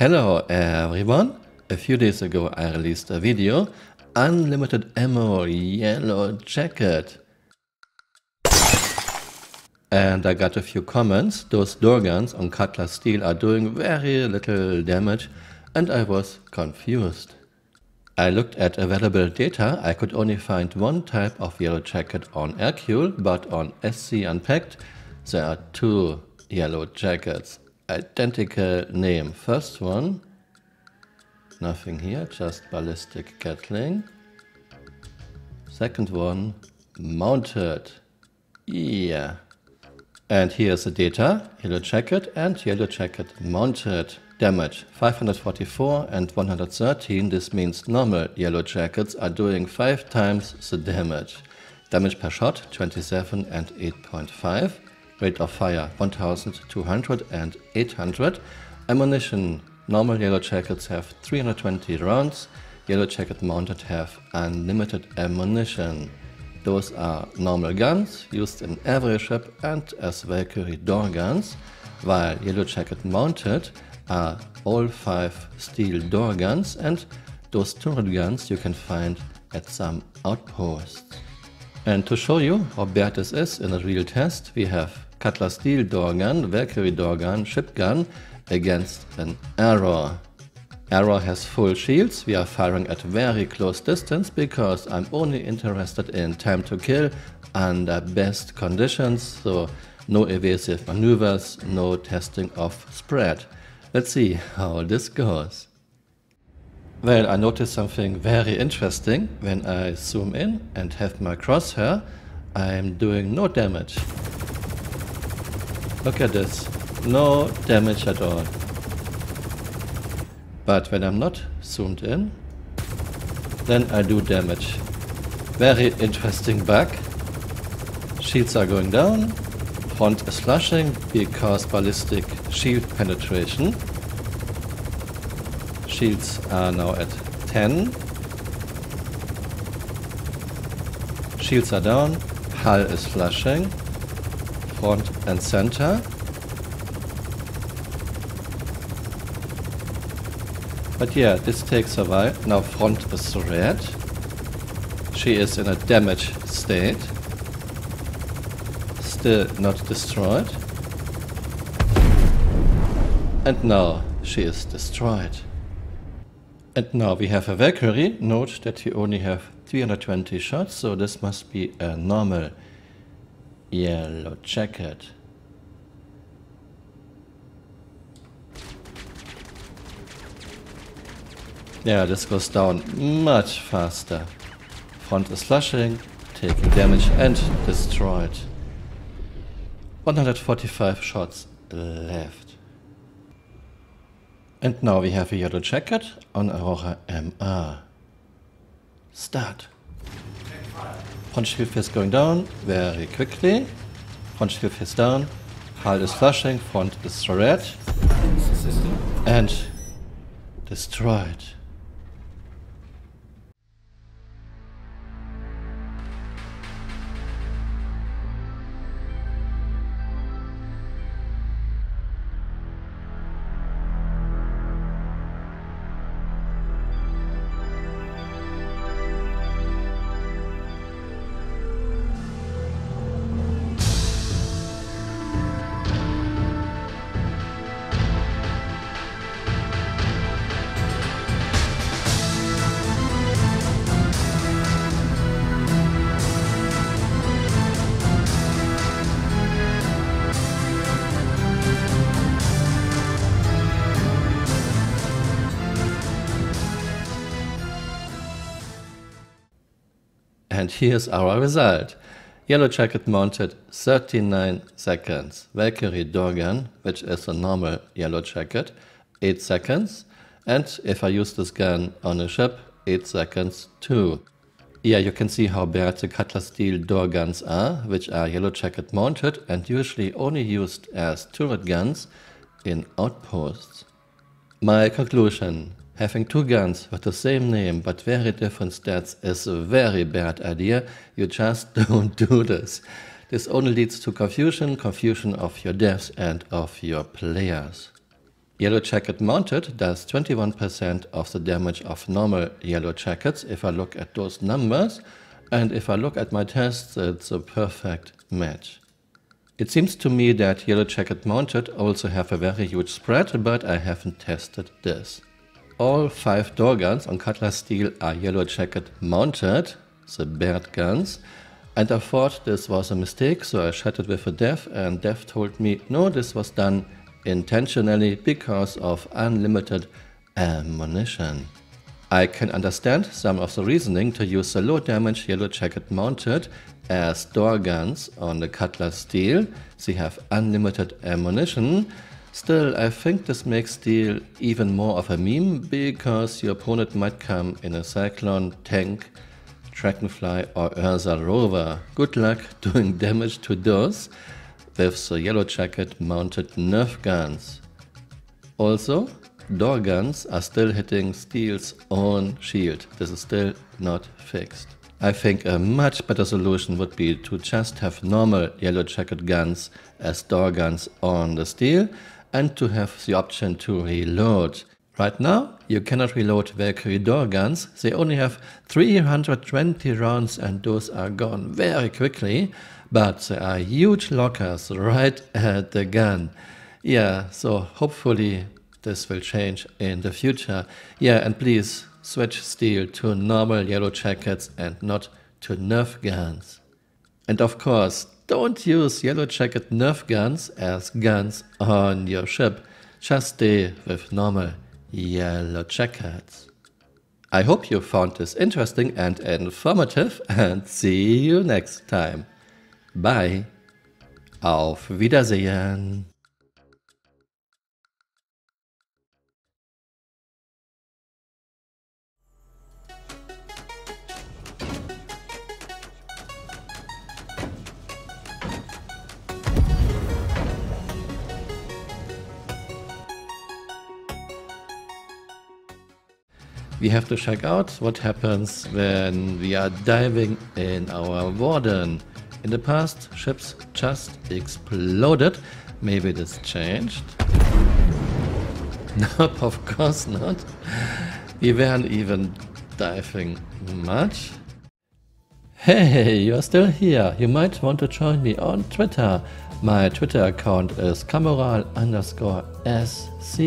Hello everyone! A few days ago I released a video, Unlimited Ammo Yellow Jacket. And I got a few comments, those door guns on Cutlass Steel are doing very little damage and I was confused. I looked at available data, I could only find one type of yellow jacket on Erkul, but on SC Unpacked there are two yellow jackets. Identical name. First one Nothing here, just ballistic Gatling. Second one, mounted. Yeah. And here's the data, yellow jacket and yellow jacket mounted. Damage 544 and 113, this means normal yellow jackets are doing 5 times the damage. Damage per shot 27 and 8.5. Rate of fire 1200 and 800. Ammunition Normal Yellow Jackets have 320 rounds, Yellow Jacket Mounted have unlimited ammunition. Those are normal guns used in every ship and as Valkyrie door guns, while Yellow Jacket Mounted are all five steel door guns and those turret guns you can find at some outposts. And to show you how bad this is in a real test, we have Cutlass Steel door gun, Valkyrie door gun, ship gun against an arrow. Arrow has full shields, we are firing at very close distance because I'm only interested in time to kill under best conditions, so no evasive maneuvers, no testing of spread. Let's see how this goes. Well, I noticed something very interesting. When I zoom in and have my crosshair, I'm doing no damage. Look at this. No damage at all. But when I'm not zoomed in, then I do damage. Very interesting bug. Shields are going down, front is flashing because ballistic shield penetration. Shields are now at 10. Shields are down, hull is flushing, front and center. But yeah, this takes a while. Now front is red. She is in a damaged state. Still not destroyed. And now she is destroyed. And now we have a Valkyrie. Note that we only have 320 shots, so this must be a normal yellow jacket. Yeah, this goes down much faster. Front is flushing, taking damage and destroyed. 145 shots left. And now we have a yellow jacket on Aurora MR. Start. Shield is going down very quickly. Shield is down. Hull is flushing, front is red. And destroyed. And here's our result. Yellow Jacket mounted 39 seconds. Valkyrie door gun, which is a normal Yellow Jacket, 8 seconds. And if I use this gun on a ship, 8 seconds too. Yeah, you can see how bad the Cutlass Steel door guns are, which are Yellow Jacket mounted and usually only used as turret guns in outposts. My conclusion, Having two guns with the same name but very different stats is a very bad idea. You just don't do this. This only leads to confusion, confusion of your devs and of your players. Yellow Jacket Mounted does 21% of the damage of normal Yellow Jackets if I look at those numbers, and if I look at my tests, it's a perfect match. It seems to me that Yellow Jacket Mounted also have a very huge spread, but I haven't tested this. All five door guns on Cutlass Steel are Yellow Jacket mounted, the Baird guns, and I thought this was a mistake, so I chatted with a dev, and dev told me, no, this was done intentionally because of unlimited ammunition. I can understand some of the reasoning to use the low damage yellow jacket mounted as door guns on the Cutlass steel. They have unlimited ammunition. Still, I think this makes steel even more of a meme because your opponent might come in a Cyclone, tank, Dragonfly or Ursa rover. Good luck doing damage to those with the Yellow Jacket mounted Nerf guns. Also, door guns are still hitting Steel's own shield. This is still not fixed. I think a much better solution would be to just have normal Yellow Jacket guns as door guns on the Steel and to have the option to reload. Right now, you cannot reload Valkyrie door guns. They only have 320 rounds and those are gone very quickly but there are huge lockers right at the gun. Yeah, so hopefully this will change in the future. Yeah, and please switch steel to normal yellow jackets and not to Nerf guns. And of course, don't use yellow jacket Nerf guns as guns on your ship. Just stay with normal yellow jackets. I hope you found this interesting and informative and see you next time. Bye. Auf Wiedersehen. We have to check out what happens when we are diving in our warden. In the past, ships just exploded. Maybe this changed. Nope, of course not. We weren't even diving much. Hey, you're still here. You might want to join me on Twitter. My Twitter account is Camural underscore sc.